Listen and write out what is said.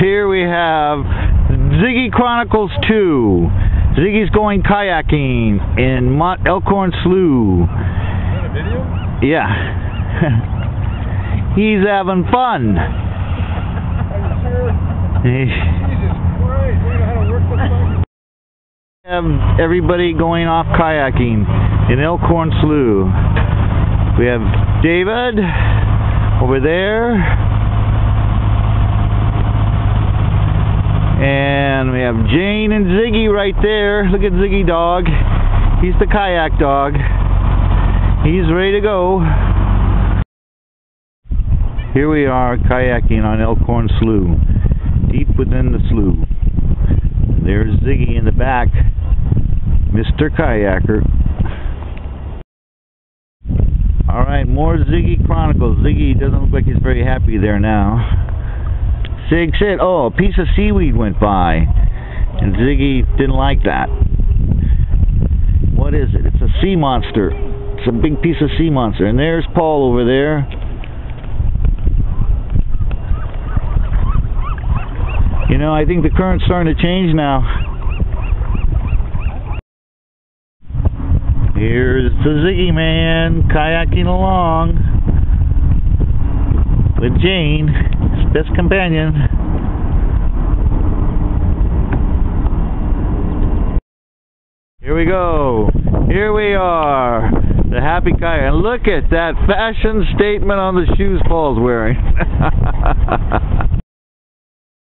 Here we have Ziggy Chronicles 2. Ziggy's going kayaking in Mont Elkhorn Slough. Yeah. He's having fun. have everybody going off kayaking in Elkhorn Slough. We have David over there. And we have Jane and Ziggy right there. Look at Ziggy dog. He's the kayak dog. He's ready to go. Here we are kayaking on Elkhorn Slough, deep within the slough. There's Ziggy in the back, Mr. Kayaker. Alright, more Ziggy Chronicles. Ziggy doesn't look like he's very happy there now. Zig said, oh, a piece of seaweed went by. And Ziggy didn't like that. What is it? It's a sea monster. It's a big piece of sea monster. And there's Paul over there. You know, I think the current's starting to change now. Here's the Ziggy Man kayaking along with Jane, his best companion. Here we go. Here we are. The happy kayak. And look at that fashion statement on the shoes Paul's wearing.